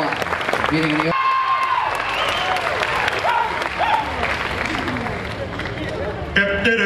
one. Beating the Captain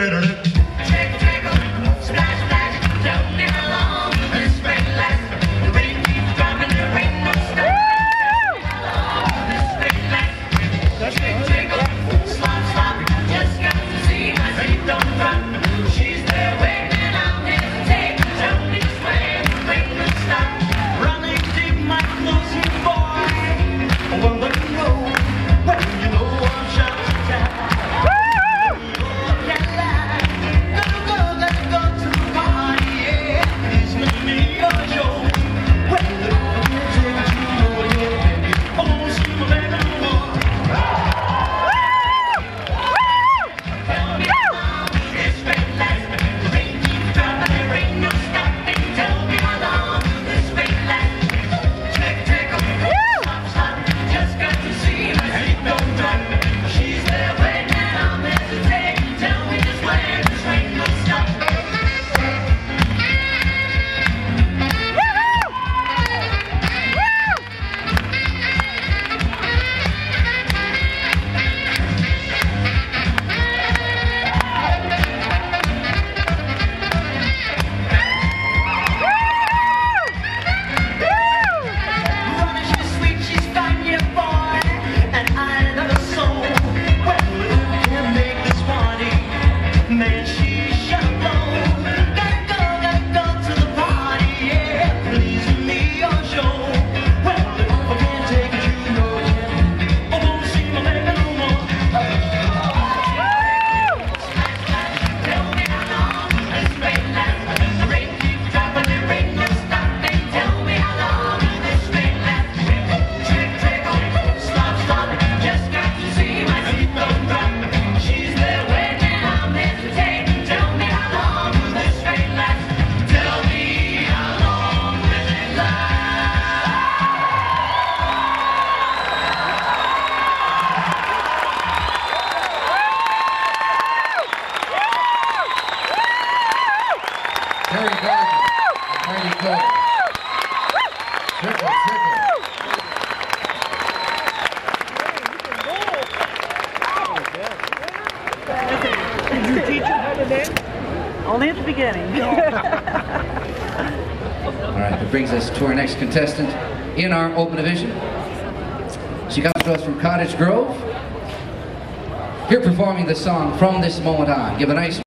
Terry Gardner, Heidi Coe. Triple, triple. Did you teach him how to dance? Only at the beginning. All right, that brings us to our next contestant in our open division. She comes to us from Cottage Grove. Here performing the song From This Moment On. Give a nice